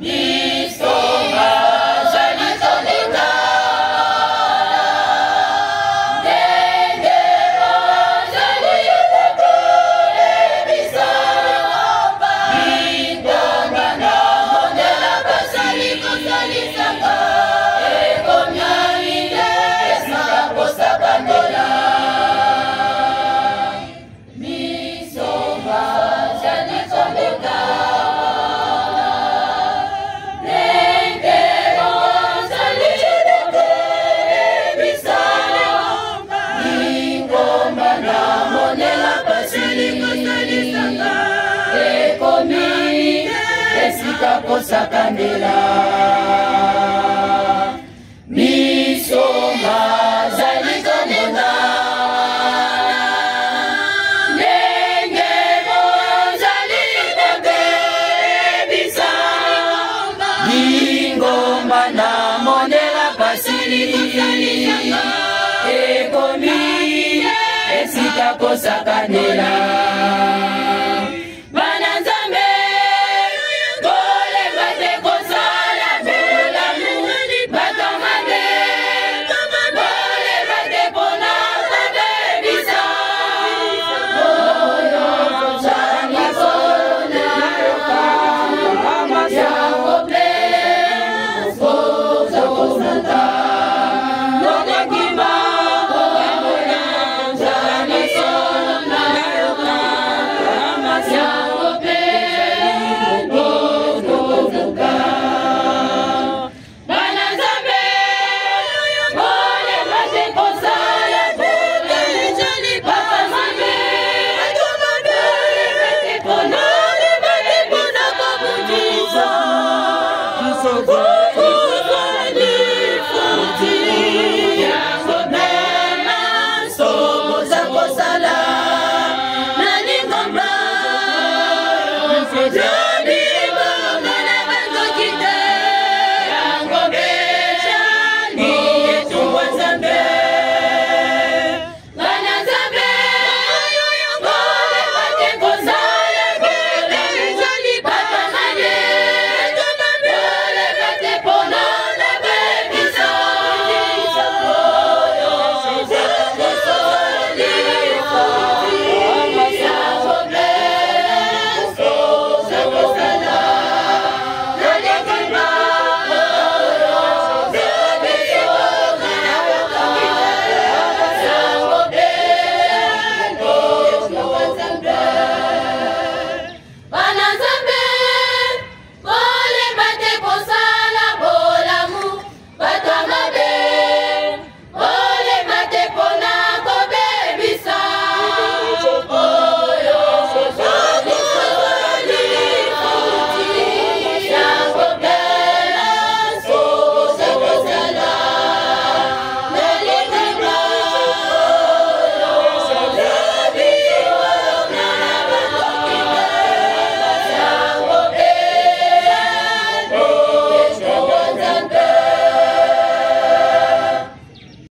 Yeah. ezalaka kosakandela miso bazali komona ndenge bozali kobebisa lingomba na monela pasili ekomi esika kosaka Yeah!